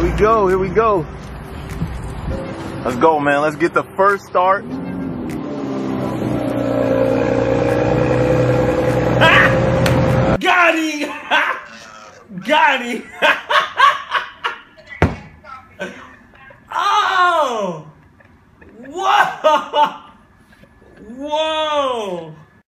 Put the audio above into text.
Here we go. Here we go. Let's go, man. Let's get the first start. Got him! Got him! oh! Whoa! Whoa!